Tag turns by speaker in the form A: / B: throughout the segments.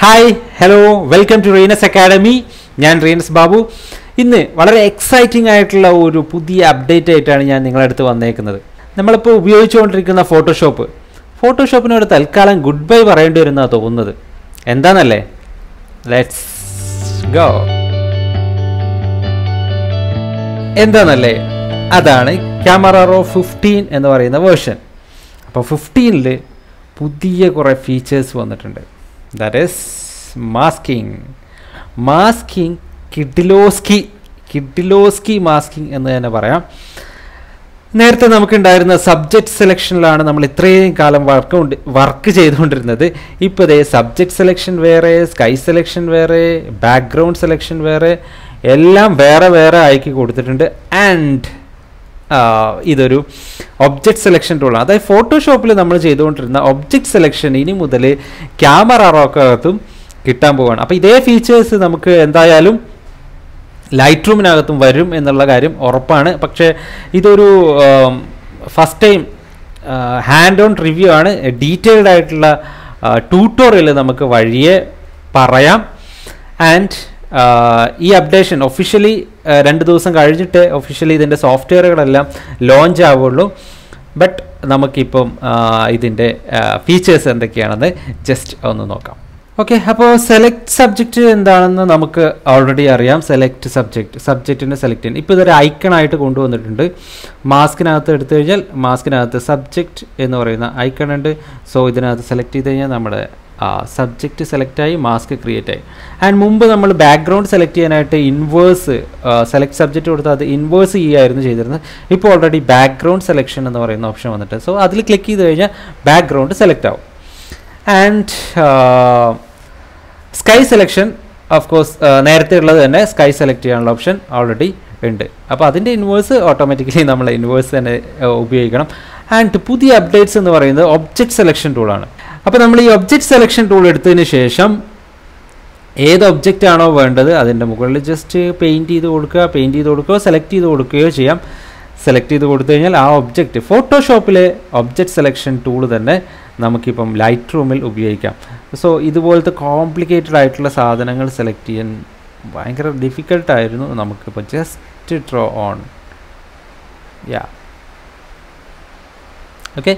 A: Hi hello welcome to Reena's academy ഞാൻ റീനസ് ബാബു. ഇന്ന് വളരെ എക്സൈറ്റിംഗ് ആയിട്ടുള്ള ഒരു പുതിയ അപ്ഡേറ്റ് ആയിട്ടാണ് ഞാൻ നിങ്ങളുടെ അടുത്ത് വന്നേക്കുന്നത്. നമ്മളിപ്പോൾ ഉപയോഗിച്ചുകൊണ്ടിരിക്കുന്ന ഫോട്ടോഷോപ്പ് ഫോട്ടോഷോപ്പിനോട് തൽക്കാലം ഗുഡ് ബൈ പറയേണ്ടി വരുന്നതാണ് തോന്നുന്നത്. എന്താണെന്നല്ലേ ലെറ്റ്സ് ഗോ എന്താണെന്നല്ലേ അതാണ് ക്യാമറ റോ ഫിഫ്റ്റീൻ എന്ന് പറയുന്ന വേർഷൻ അപ്പോൾ ഫിഫ്റ്റീനിൽ പുതിയ കുറേ ഫീച്ചേഴ്സ് വന്നിട്ടുണ്ട്. ദാറ്റ് ഈസ് മാസ്കിങ് മാസ്കിങ് കിഡിലോസ്കി കിഡിലോസ്കി മാസ്കിങ് എന്ന് തന്നെ പറയാം. നേരത്തെ നമുക്കുണ്ടായിരുന്ന സബ്ജക്റ്റ് സെലക്ഷനിലാണ് നമ്മൾ ഇത്രയും കാലം വർക്ക് വർക്ക് ചെയ്തുകൊണ്ടിരുന്നത്. ഇപ്പോൾ ഇതേ സബ്ജക്റ്റ് സെലക്ഷൻ വേറെ സ്കൈ സെലക്ഷൻ വേറെ ബാക്ക്ഗ്രൗണ്ട് സെലക്ഷൻ വേറെ എല്ലാം വേറെ വേറെ ആക്കി കൊടുത്തിട്ടുണ്ട്. ആൻഡ് ഇതൊരു ഒബ്ജക്റ്റ് സെലക്ഷൻ ടൂളാണ് അതായത് ഫോട്ടോഷോപ്പിൽ നമ്മൾ ചെയ്തുകൊണ്ടിരുന്ന ഒബ്ജക്റ്റ് സെലക്ഷൻ ഇനി മുതൽ ക്യാമറ റോക്കകത്തും കിട്ടാൻ പോവുകയാണ് അപ്പോൾ ഇതേ ഫീച്ചേഴ്സ് നമുക്ക് എന്തായാലും ലൈറ്റ് റൂമിനകത്തും വരും എന്നുള്ള കാര്യം ഉറപ്പാണ്. പക്ഷേ ഇതൊരു first time hand on review ആണ്. ഡീറ്റെയിൽഡ് ആയിട്ടുള്ള ട്യൂട്ടോറിയൽ നമുക്ക് വഴിയെ പറയാം. ആൻഡ് ഈ അപ്ഡേഷൻ ഒഫീഷ്യലി രണ്ട് ദിവസം കഴിഞ്ഞിട്ട് ഒഫീഷ്യലി ഇതിന്റെ സോഫ്റ്റ്വെയറുകളെല്ലാം ലോഞ്ച് ആവുള്ളൂ. ബട്ട് നമുക്കിപ്പം ഇതിന്റെ ഫീച്ചേഴ്സ് എന്തൊക്കെയാണെന്ന് ജസ്റ്റ് ഒന്ന് നോക്കാം. ഓക്കെ അപ്പോൾ സെലക്ട് സബ്ജക്റ്റ് എന്താണെന്ന് നമുക്ക് ഓൾറെഡി അറിയാം. സെലക്ട് സബ്ജക്റ്റ് സബ്ജക്റ്റിനെ സെലക്ട് ചെയ്യാൻ ഇപ്പോൾ ഇതൊരു ഐക്കണായിട്ട് കൊണ്ടുവന്നിട്ടുണ്ട്. മാസ്കിനകത്ത് എടുത്തു കഴിഞ്ഞാൽ മാസ്കിനകത്ത് സബ്ജക്റ്റ് എന്ന് പറയുന്ന ഐക്കൺ ഉണ്ട്. സോ ഇതിനകത്ത് സെലക്ട് ചെയ്ത് കഴിഞ്ഞാൽ നമ്മുടെ സബ്ജക്റ്റ് സെലക്ട് ആയി മാസ്ക് ക്രിയേറ്റ് ആയി. ആൻഡ് മുമ്പ് നമ്മൾ ബാക്ക്ഗ്രൗണ്ട് സെലക്ട് ചെയ്യാനായിട്ട് ഇൻവേഴ്സ് സെലക്ട് സബ്ജക്റ്റ് കൊടുത്ത് അത് ഇൻവേഴ്സ് ചെയ്യുമായിരുന്നു ചെയ്തിരുന്നത്. ഇപ്പോൾ ഓൾറെഡി ബാക്ക്ഗ്രൗണ്ട് സെലക്ഷൻ എന്ന് പറയുന്ന ഓപ്ഷൻ വന്നിട്ട്. സോ അതിൽ ക്ലിക്ക് ചെയ്ത് കഴിഞ്ഞാൽ ബാക്ക്ഗ്രൗണ്ട് സെലക്ട് ആവും. And sky selection of course നേരത്തെ ഉള്ളത് തന്നെ സ്കൈ സെലക്ട് ചെയ്യാനുള്ള ഓപ്ഷൻ ഓൾറെഡി ഉണ്ട്. അപ്പോൾ അതിന്റെ ഇൻവേഴ്സ് ഓട്ടോമാറ്റിക്കലി നമ്മൾ ഇൻവേഴ്സ് തന്നെ ഉപയോഗിക്കണം. ആൻഡ് പുതിയ അപ്ഡേറ്റ്സ് എന്ന് പറയുന്നത് ഒബ്ജക്റ്റ് സെലക്ഷൻ ടൂളാണ് അപ്പോൾ നമ്മൾ ഈ ഒബ്ജക്റ്റ് സെലക്ഷൻ ടൂൾ എടുത്തതിന് ശേഷം ഏത് ഒബ്ജക്റ്റ് ആണോ വേണ്ടത് അതിന്റെ മുകളിൽ ജസ്റ്റ് പെയിന്റ് ചെയ്ത് കൊടുക്കുക പെയിന്റ് ചെയ്ത് കൊടുക്കുകയോ സെലക്ട് ചെയ്ത് കൊടുക്കുകയോ ചെയ്യാം. സെലക്ട് ചെയ്ത് കൊടുത്തു കഴിഞ്ഞാൽ ആ ഒബ്ജക്റ്റ് ഫോട്ടോഷോപ്പിലെ ഒബ്ജക്റ്റ് സെലക്ഷൻ ടൂൾ തന്നെ നമുക്കിപ്പം ലൈറ്റ് റൂമിൽ ഉപയോഗിക്കാം. സോ ഇതുപോലത്തെ കോംപ്ലിക്കേറ്റഡ് ആയിട്ടുള്ള സാധനങ്ങൾ സെലക്ട് ചെയ്യാൻ ഭയങ്കര ഡിഫിക്കൽട്ടായിരുന്നു നമുക്കിപ്പോൾ just draw on yeah okay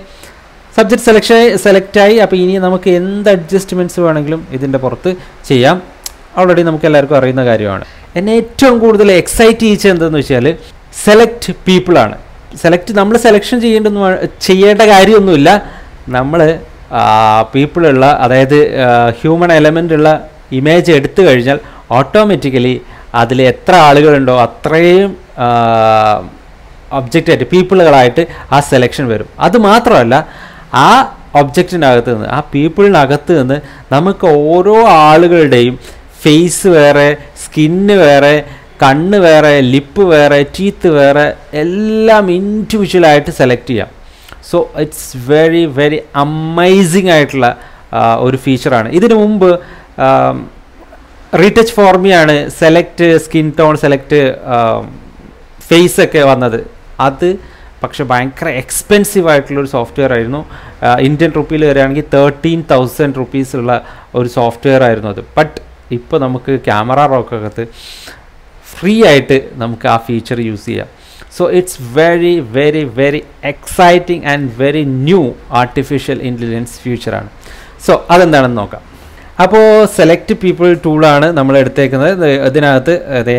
A: subject selection സെലക്റ്റായി അപ്പോൾ ഇനി നമുക്ക് എന്ത് അഡ്ജസ്റ്റ്മെന്റ്സ് വേണമെങ്കിലും ഇതിന്റെ പുറത്ത് ചെയ്യാം. ഓൾറെഡി നമുക്ക് എല്ലാവർക്കും അറിയുന്ന കാര്യമാണ്. എന്നെ ഏറ്റവും കൂടുതൽ എക്സൈറ്റ് ചെയ്യിച്ച എന്തെന്ന് വെച്ചാൽ സെലക്ട് പീപ്പിളാണ് സെലക്ട് നമ്മൾ സെലക്ഷൻ ചെയ്യേണ്ടെന്ന് ചെയ്യേണ്ട കാര്യമൊന്നുമില്ല. നമ്മൾ പീപ്പിളുള്ള അതായത് ഹ്യൂമൻ എലമെന്റ് ഉള്ള ഇമേജ് എടുത്തു കഴിഞ്ഞാൽ ഓട്ടോമാറ്റിക്കലി അതിൽ എത്ര ആളുകളുണ്ടോ അത്രയും ഒബ്ജക്റ്റായിട്ട് പീപ്പിളുകളായിട്ട് ആ സെലക്ഷൻ വരും. അത് മാത്രമല്ല ആ ഒബ്ജക്റ്റിനകത്ത് നിന്ന് ആ പീപ്പിളിനകത്ത് നിന്ന് നമുക്ക് ഓരോ ആളുകളുടെയും ഫേസ് വേറെ സ്കിന്ന് വേറെ കണ്ണ് വേറെ ലിപ്പ് വേറെ ടീത്ത് വേറെ എല്ലാം ഇൻഡിവിജ്വലായിട്ട് സെലക്ട് ചെയ്യാം. So it's very very amazing ആയിട്ടുള്ള ഒരു ഫീച്ചറാണ് ഇതിനു മുമ്പ് retouch ഫോർമിയാണ് select skin tone select face ഒക്കെ വന്നത്. അത് പക്ഷെ ഭയങ്കര എക്സ്പെൻസീവ് ആയിട്ടുള്ള ഒരു സോഫ്റ്റ്വെയർ ആയിരുന്നു ഇന്ത്യൻ റുപ്പിയിൽ വരികയാണെങ്കിൽ തേർട്ടീൻ തൗസൻഡ് റുപ്പീസ് ഉള്ള ഒരു സോഫ്റ്റ്വെയർ ആയിരുന്നു അത്. ബട്ട് ഇപ്പോൾ നമുക്ക് ക്യാമറ റോക്കകത്ത് ഫ്രീ ആയിട്ട് നമുക്ക് ആ ഫീച്ചർ യൂസ് ചെയ്യാം. So it's very very very exciting and very new artificial intelligence ഫ്യൂച്ചറാണ് so അതെന്താണെന്ന് നോക്കാം. അപ്പോൾ സെലക്ട് പീപ്പിൾ ടൂളാണ് നമ്മൾ എടുത്തേക്കുന്നത്. ഇതിനകത്ത് അതെ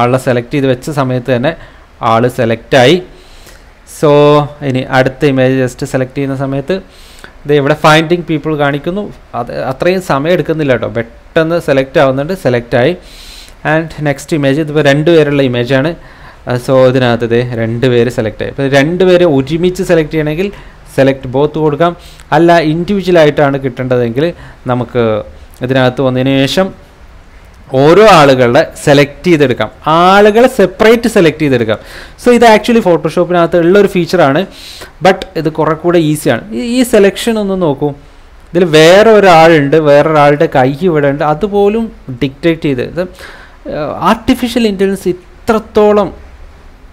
A: ആളെ സെലക്ട് ചെയ്ത് വെച്ച സമയത്ത് തന്നെ ആൾ സെലക്റ്റായി സോ ഇനി അടുത്ത ഇമേജ് ജസ്റ്റ് സെലക്ട് ചെയ്യുന്ന സമയത്ത് ഇത് ഇവിടെ ഫൈൻഡിങ് പീപ്പിൾ കാണിക്കുന്നു. അത് അത്രയും സമയം എടുക്കുന്നില്ല കേട്ടോ. പെട്ടെന്ന് സെലക്ട് ആവുന്നുണ്ട്. സെലക്ട് ആയി. ആൻഡ് നെക്സ്റ്റ് ഇമേജ് ഇതിപ്പോൾ രണ്ട് പേരുള്ള ഇമേജാണ് സോ ഇതിനകത്ത് ഇതേ രണ്ട് പേര് സെലക്ട് ആയി. ഇപ്പോൾ രണ്ട് പേര് ഒരുമിച്ച് സെലക്ട് ചെയ്യണമെങ്കിൽ സെലക്ട് ബോത്ത് കൊടുക്കാം. അല്ല ഇൻഡിവിജ്വലായിട്ടാണ് കിട്ടേണ്ടതെങ്കിൽ നമുക്ക് ഇതിനകത്ത് വന്നതിന് ശേഷം ഓരോ ആളുകളുടെ സെലക്ട് ചെയ്തെടുക്കാം. ആളുകളെ സെപ്പറേറ്റ് സെലക്ട് ചെയ്തെടുക്കാം. സോ ഇത് ആക്ച്വലി ഫോട്ടോഷോപ്പിനകത്ത് ഉള്ളൊരു ഫീച്ചറാണ് ബട്ട് ഇത് കുറേ കൂടെ ഈസിയാണ് ഈ സെലക്ഷൻ ഒന്ന് നോക്കൂ. ഇതിൽ വേറെ ഒരാളുണ്ട് വേറൊരാളുടെ കൈ ഇവിടെ ഉണ്ട്. അതുപോലും ഡിക്റ്റേറ്റ് ചെയ്ത്. ആർട്ടിഫിഷ്യൽ ഇന്റലിജൻസ് ഇത്രത്തോളം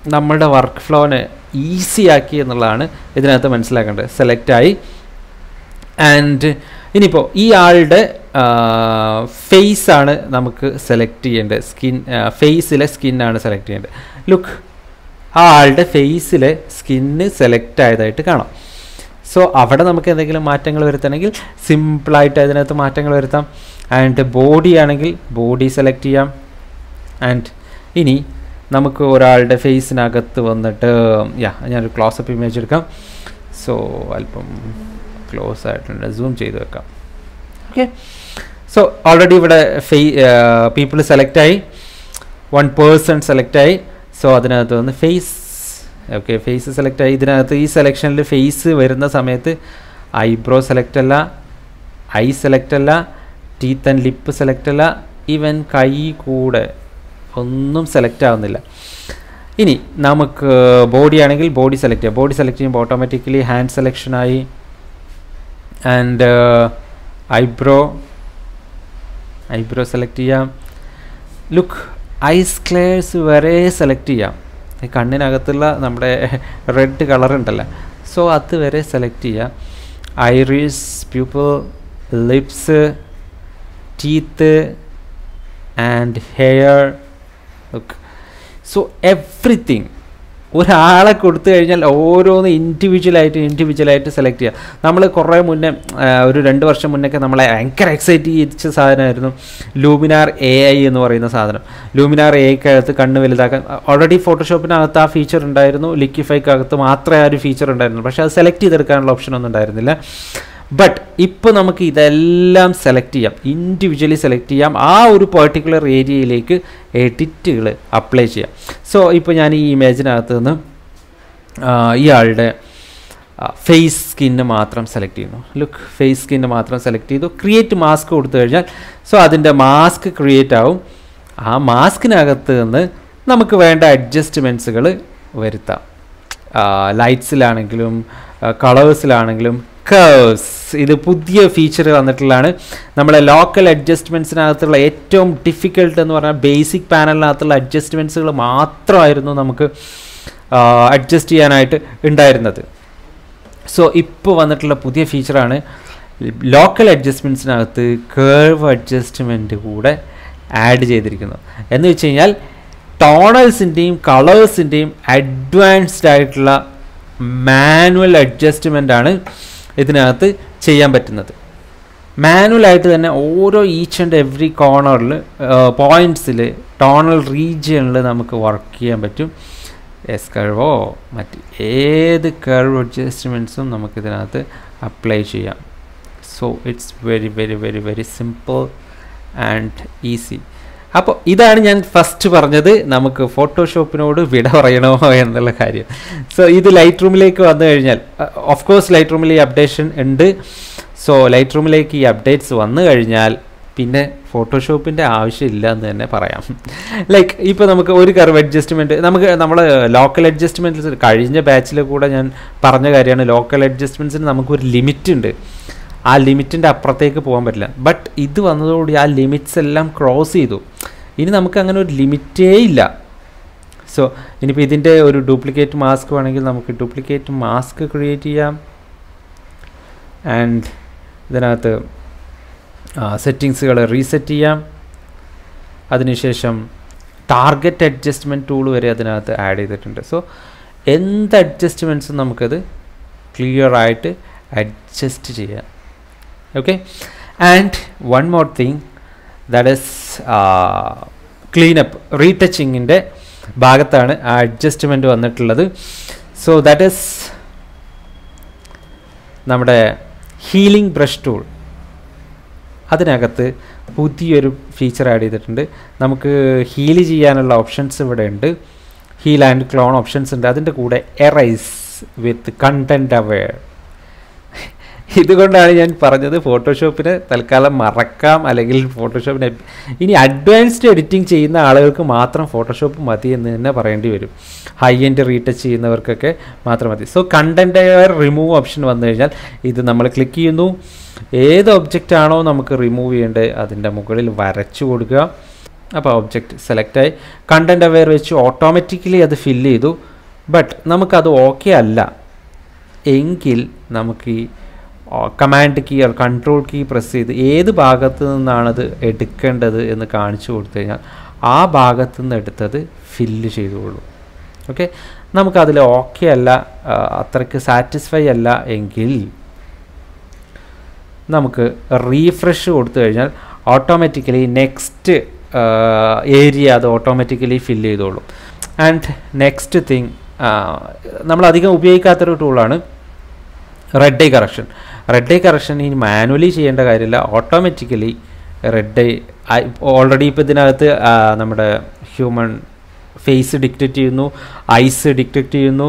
A: നമ്മളുടെ വർക്ക് ഫ്ലോനെ ഈസിയാക്കി എന്നുള്ളതാണ് ഇതിനകത്ത് മനസ്സിലാക്കേണ്ടത്. സെലക്റ്റായി ആൻഡ് ഇനിയിപ്പോൾ ഈ ആളുടെ ഫേസ് ആണ് നമുക്ക് സെലക്ട് ചെയ്യേണ്ടത്. സ്കിൻ ഫേസിലെ സ്കിന്നാണ് സെലക്ട് ചെയ്യേണ്ടത്. ലുക്ക് ആ ആളുടെ ഫേസിലെ സ്കിന്ന് സെലക്ട് ആയതായിട്ട് കാണാം. സോ അവിടെ നമുക്ക് എന്തെങ്കിലും മാറ്റങ്ങൾ വരുത്തണമെങ്കിൽ സിമ്പിളായിട്ട് അതിനകത്ത് മാറ്റങ്ങൾ വരുത്താം. ആൻഡ് ബോഡി ആണെങ്കിൽ ബോഡി സെലക്ട് ചെയ്യാം. ആൻഡ് ഇനി നമുക്ക് ഒരാളുടെ ഫേസിനകത്ത് വന്നിട്ട് യാ ഞാനൊരു ക്ലോസപ്പ് ഇമേജ് എടുക്കാം. സോ അല്പം ക്ലോസ് ആയിട്ടുണ്ട്. സൂം ചെയ്ത് വെക്കാം. ഓക്കെ സോ ഓൾറെഡി ഇവിടെ ഫേ പീപ്പിൾ സെലക്റ്റായി വൺ പേഴ്സൺ സെലക്റ്റായി സോ അതിനകത്ത് വന്ന് ഫേസ് ഓക്കെ ഫേസ് സെലക്ട് ആയി. ഇതിനകത്ത് ഈ സെലക്ഷനിൽ ഫേസ് വരുന്ന സമയത്ത് ഐബ്രോ സെലക്ട് അല്ല ഐ സെലക്ട് അല്ല ടീത്ത് ആൻഡ് ലിപ്പ് സെലക്ട് അല്ല ഈവൻ കൈ കൂടെ ഒന്നും സെലക്ട് ആവുന്നില്ല. ഇനി നമുക്ക് ബോഡി ആണെങ്കിൽ ബോഡി സെലക്ട് ചെയ്യാം. ബോഡി സെലക്ട് ചെയ്യുമ്പോൾ ഓട്ടോമാറ്റിക്കലി ഹാൻഡ് സെലക്ഷനായി ആൻഡ് ഐബ്രോ ഐബ്രോ സെലക്ട് ചെയ്യാം. ലുക്ക് ഐസ് ക്ലെയർസ് വരെ സെലക്ട് ചെയ്യാം. കണ്ണിനകത്തുള്ള നമ്മുടെ റെഡ് കളർ ഉണ്ടല്ലോ. സോ അത് വരെ സെലക്ട് ചെയ്യാം. Iris pupil lips teeth and hair look so everything ഒരാളെ കൊടുത്തു കഴിഞ്ഞാൽ ഓരോന്ന് ഇൻഡിവിജ്വലായിട്ട് ഇൻഡിവിജ്വലായിട്ട് സെലക്ട് ചെയ്യുക നമ്മൾ കുറേ മുന്നേ ഒരു രണ്ട് വർഷം മുന്നൊക്കെ നമ്മളെ ഭയങ്കര എക്സൈറ്റ് ചെയ്യിച്ച സാധനമായിരുന്നു ലൂമിനാർ എ ഐ എന്ന് പറയുന്ന സാധനം. ലൂമിനാർ എ ഐക്കകത്ത് കണ്ണ് വലുതാക്കാൻ ഓൾറെഡി ഫോട്ടോഷോപ്പിനകത്ത് ആ ഫീച്ചർ ഉണ്ടായിരുന്നു. ലിക്വിഫൈക്കകത്ത് മാത്രമേ ആ ഒരു ഫീച്ചർ ഉണ്ടായിരുന്നു പക്ഷേ അത് സെലക്ട് ചെയ്തെടുക്കാനുള്ള ഓപ്ഷൻ ഒന്നും ഉണ്ടായിരുന്നില്ല. ബട്ട് ഇപ്പോൾ നമുക്ക് ഇതെല്ലാം സെലക്ട് ചെയ്യാം. ഇൻഡിവിജ്വലി സെലക്ട് ചെയ്യാം. ആ ഒരു പെർട്ടിക്കുലർ ഏരിയയിലേക്ക് എഡിറ്റുകൾ അപ്ലൈ ചെയ്യാം. സോ ഇപ്പോൾ ഞാൻ ഈ ഇമേജിനകത്ത് നിന്ന് ഇയാളുടെ ഫേസ് സ്കിന്ന് മാത്രം സെലക്ട് ചെയ്യുന്നു. ലുക്ക് ഫേസ് സ്കിന്ന് മാത്രം സെലക്ട് ചെയ്തു. ക്രിയേറ്റ് മാസ്ക് കൊടുത്തു കഴിഞ്ഞാൽ സോ അതിന്റെ മാസ്ക് ക്രിയേറ്റ് ആവും. ആ മാസ്കിനകത്ത് നിന്ന് നമുക്ക് വേണ്ട അഡ്ജസ്റ്റ്മെന്റ്സുകൾ വരുത്താം. ലൈറ്റ്സിലാണെങ്കിലും കളേഴ്സിലാണെങ്കിലും കേഴ്സ് ഇത് പുതിയ ഫീച്ചർ വന്നിട്ടുള്ളതാണ്. നമ്മളെ ലോക്കൽ അഡ്ജസ്റ്റ്മെന്റ്സിനകത്തുള്ള ഏറ്റവും ഡിഫിക്കൽട്ട് എന്ന് പറഞ്ഞാൽ ബേസിക് പാനലിനകത്തുള്ള അഡ്ജസ്റ്റ്മെന്റ്സുകൾ മാത്രമായിരുന്നു നമുക്ക് അഡ്ജസ്റ്റ് ചെയ്യാനായിട്ട് ഉണ്ടായിരുന്നത്. സോ ഇപ്പോൾ വന്നിട്ടുള്ള പുതിയ ഫീച്ചറാണ് ലോക്കൽ അഡ്ജസ്റ്റ്മെന്റ്സിനകത്ത് കേർവ് അഡ്ജസ്റ്റ്മെന്റ് കൂടെ ആഡ് ചെയ്തിരിക്കുന്നത് എന്ന് വെച്ച് കഴിഞ്ഞാൽ ടോണൽസിന്റെയും കളേഴ്സിന്റെയും അഡ്വാൻസ്ഡ് ആയിട്ടുള്ള മാനുവൽ അഡ്ജസ്റ്റ്മെന്റ് ആണ്. ഇതിനകത്ത് ചെയ്യാൻ പറ്റുന്നത്. മാനുവലായിട്ട് തന്നെ ഓരോ ഈച്ച് ആൻഡ് എവറി കോർണറിൽ പോയിന്റ്സിൽ ടോണൽ റീജിയണിൽ നമുക്ക് വർക്ക് ചെയ്യാൻ പറ്റും. എസ് കർവോ മറ്റ് ഏത് കർവ് അഡ്ജസ്റ്റ്മെന്റ്സും നമുക്കിതിനകത്ത് അപ്ലൈ ചെയ്യാം. So it's very very very very simple and easy അപ്പോൾ ഇതാണ് ഞാൻ ഫസ്റ്റ് പറഞ്ഞത്. നമുക്ക് ഫോട്ടോഷോപ്പിനോട് വിട പറയണോ എന്നുള്ള കാര്യം. സോ ഇത് ലൈറ്റ് റൂമിലേക്ക് വന്നു കഴിഞ്ഞാൽ ഓഫ് കോഴ്സ് ലൈറ്റ് റൂമിൽ ഈ അപ്ഡേഷൻ ഉണ്ട്. സോ ലൈറ്റ് റൂമിലേക്ക് ഈ അപ്ഡേറ്റ്സ് വന്നു കഴിഞ്ഞാൽ പിന്നെ ഫോട്ടോഷോപ്പിന്റെ ആവശ്യമില്ല എന്ന് തന്നെ പറയാം. ലൈക്ക് ഇപ്പോൾ നമുക്ക് ഒരു കർവ് അഡ്ജസ്റ്റ്മെന്റ് നമുക്ക് നമ്മൾ ലോക്കൽ അഡ്ജസ്റ്റ്മെന്റ്സ് കഴിഞ്ഞ ബാച്ചിൽ കൂടെ ഞാൻ പറഞ്ഞ കാര്യമാണ്. ലോക്കൽ അഡ്ജസ്റ്റ്മെന്റ്സിന് നമുക്കൊരു ലിമിറ്റ് ഉണ്ട്. ആ ലിമിറ്റിന്റെ അപ്പുറത്തേക്ക് പോകാൻ പറ്റില്ല. ബട്ട് ഇത് വന്നതോടുകൂടി ആ ലിമിറ്റ്സ് എല്ലാം ക്രോസ് ചെയ്തു. ഇനി നമുക്ക് അങ്ങനെ ഒരു ലിമിറ്റേ ഇല്ല. സോ ഇനിയിപ്പോൾ ഇതിന്റെ ഒരു ഡ്യൂപ്ലിക്കേറ്റ് മാസ്ക് വേണമെങ്കിൽ നമുക്ക് ഡ്യൂപ്ലിക്കേറ്റ് മാസ്ക് ക്രിയേറ്റ് ചെയ്യാം. ആൻഡ് ഇതിനകത്ത് സെറ്റിങ്സുകൾ റീസെറ്റ് ചെയ്യാം. അതിനുശേഷം ടാർഗറ്റ് അഡ്ജസ്റ്റ്മെന്റ് ടൂൾ വരെ അതിനകത്ത് ആഡ് ചെയ്തിട്ടുണ്ട്. സോ എന്ത് അഡ്ജസ്റ്റ്മെന്റ്സും നമുക്കത് ക്ലിയർ ആയിട്ട് അഡ്ജസ്റ്റ് ചെയ്യാം. Okay and one more thing that is cleanup റീടച്ചിങ്ങിന്റെ ഭാഗത്താണ് ആ അഡ്ജസ്റ്റ്മെന്റ് വന്നിട്ടുള്ളത്. സോ ദാറ്റ് ഈസ് നമ്മുടെ ഹീലിംഗ് ബ്രഷ് ടൂൾ അതിനകത്ത് പുതിയൊരു ഫീച്ചർ ആഡ് ചെയ്തിട്ടുണ്ട്. നമുക്ക് ഹീൽ ചെയ്യാനുള്ള ഓപ്ഷൻസ് ഇവിടെ ഉണ്ട്. ഹീൽ ആൻഡ് ക്ലോൺ ഓപ്ഷൻസ് ഉണ്ട്. അതിന്റെ കൂടെ എറൈസ് വിത്ത് കണ്ടന്റ് അവെയർ ഇതുകൊണ്ടാണ് ഞാൻ പറഞ്ഞത് ഫോട്ടോഷോപ്പിന് തൽക്കാലം മറക്കാം അല്ലെങ്കിൽ ഫോട്ടോഷോപ്പിന് ഇനി അഡ്വാൻസ്ഡ് എഡിറ്റിംഗ് ചെയ്യുന്ന ആളുകൾക്ക് മാത്രം ഫോട്ടോഷോപ്പ് മതി എന്ന് തന്നെ പറയേണ്ടി വരും. ഹൈ എൻഡ് റീടച്ച് ചെയ്യുന്നവർക്കൊക്കെ മാത്രം മതി. സോ കണ്ടന്റ് റിമൂവ് ഓപ്ഷൻ വന്നു കഴിഞ്ഞാൽ ഇത് നമ്മൾ ക്ലിക്ക് ചെയ്യുന്നു. ഏത് ഒബ്ജക്റ്റ് ആണോ നമുക്ക് റിമൂവ് ചെയ്യേണ്ടത് അതിന്റെ മുകളിൽ വരച്ചു കൊടുക്കുക. അപ്പോൾ ഒബ്ജക്റ്റ് സെലക്റ്റായി കണ്ടന്റ് അവെയർ വെച്ച് ഓട്ടോമാറ്റിക്കലി അത് ഫില്ല് ചെയ്തു. ബട്ട് നമുക്കത് ഓക്കെ അല്ല. എങ്കിൽ നമുക്ക് ഈ command key or control key press ചെയ്ത് ഏത് ഭാഗത്ത് നിന്നാണത് എടുക്കേണ്ടത് എന്ന് കാണിച്ചു കൊടുത്തു കഴിഞ്ഞാൽ ആ ഭാഗത്ത് നിന്ന് എടുത്തത് ഫില്ല് ചെയ്തോളൂ. ഓക്കെ നമുക്കതിൽ ഓക്കെ അല്ല അത്രയ്ക്ക് സാറ്റിസ്ഫൈ അല്ല എങ്കിൽ നമുക്ക് റീഫ്രഷ് കൊടുത്തു കഴിഞ്ഞാൽ ഓട്ടോമാറ്റിക്കലി നെക്സ്റ്റ് ഏരിയ അത് ഓട്ടോമാറ്റിക്കലി ഫില്ല് ചെയ്തോളും. ആൻഡ് നെക്സ്റ്റ് തിങ് നമ്മളധികം ഉപയോഗിക്കാത്തൊരു ടൂളാണ് red eye correction red eye correction ഇനി മാനുവലി ചെയ്യേണ്ട കാര്യമില്ല. ഓട്ടോമാറ്റിക്കലി റെഡ് ഐ ഓൾറെഡി ഇപ്പോൾ ഇതിനകത്ത് നമ്മുടെ ഹ്യൂമൻ ഫേസ് ഡിക്റ്റേറ്റ് ചെയ്യുന്നു ഐസ് ഡിക്റ്റേറ്റ് ചെയ്യുന്നു.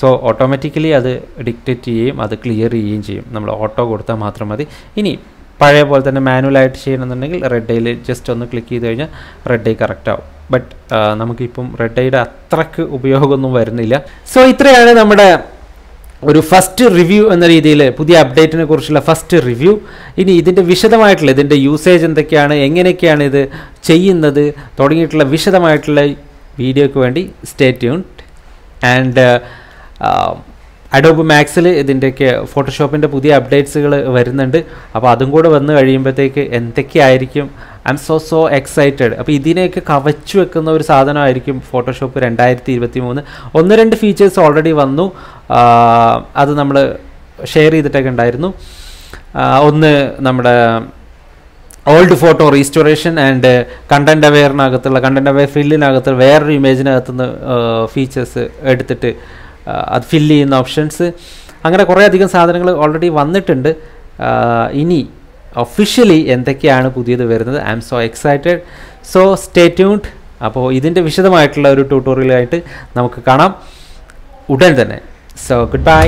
A: സോ ഓട്ടോമാറ്റിക്കലി അത് ഡിക്റ്റേറ്റ് ചെയ്യുകയും അത് ക്ലിയർ ചെയ്യുകയും ചെയ്യും. നമ്മൾ ഓട്ടോ കൊടുത്താൽ മാത്രം മതി. ഇനി പഴയ പോലെ തന്നെ മാനുവലായിട്ട് ചെയ്യണമെന്നുണ്ടെങ്കിൽ റെഡ് ഐയിൽ ജസ്റ്റ് ഒന്ന് ക്ലിക്ക് ചെയ്ത് കഴിഞ്ഞാൽ റെഡ് ഐ കറക്റ്റ് ആവും. ബട്ട് നമുക്കിപ്പം റെഡ് ഐയുടെ അത്രയ്ക്ക് ഉപയോഗമൊന്നും വരുന്നില്ല. സോ ഇത്രയാണ് നമ്മുടെ ഒരു ഫസ്റ്റ് റിവ്യൂ എന്ന രീതിയിൽ പുതിയ അപ്ഡേറ്റിനെ കുറിച്ചുള്ള ഫസ്റ്റ് റിവ്യൂ ഇനി ഇതിന്റെ വിശദമായിട്ടുള്ള ഇതിന്റെ യൂസേജ് എന്തൊക്കെയാണ് എങ്ങനെയൊക്കെയാണ് ഇത് ചെയ്യുന്നത് തുടങ്ങിയിട്ടുള്ള വിശദമായിട്ടുള്ള വീഡിയോയ്ക്ക് വേണ്ടി സ്റ്റേ ട്യൂൺഡ് ആൻഡ് അഡോബ് മാക്സിൽ ഇതിന്റെയൊക്കെ ഫോട്ടോഷോപ്പിന്റെ പുതിയ അപ്ഡേറ്റ്സുകൾ വരുന്നുണ്ട്. അപ്പോൾ അതും കൂടെ വന്നു കഴിയുമ്പോഴത്തേക്ക് എന്തൊക്കെയായിരിക്കും? I'm so so excited അപ്പോൾ ഇതിനെയൊക്കെ കവച്ചു വെക്കുന്ന ഒരു സാധനമായിരിക്കും ഫോട്ടോഷോപ്പ് രണ്ടായിരത്തി ഇരുപത്തി മൂന്ന് ഒന്ന് രണ്ട് ഫീച്ചേഴ്സ് ഓൾറെഡി വന്നു. അത് നമ്മൾ ഷെയർ ചെയ്തിട്ടൊക്കെ ഉണ്ടായിരുന്നു. ഒന്ന് നമ്മുടെ old photo restoration and content അവെയറിനകത്തുള്ള content aware ഫില്ലിനകത്ത് വേറൊരു ഇമേജിനകത്തുനിന്ന് ഫീച്ചേഴ്സ് എടുത്തിട്ട് അത് ഫില്ല് ചെയ്യുന്ന ഓപ്ഷൻസ് അങ്ങനെ കുറേ അധികം സാധനങ്ങൾ ഓൾറെഡി വന്നിട്ടുണ്ട് ഇനി ഒഫീഷ്യലി എന്തൊക്കെയാണ് പുതിയത് വരുന്നത്? I'm so excited so stay tuned അപ്പോൾ ഇതിന്റെ വിശദമായിട്ടുള്ള ഒരു ട്യൂട്ടോറിയലായിട്ട് നമുക്ക് കാണാം. ഉടൻ തന്നെ. So good bye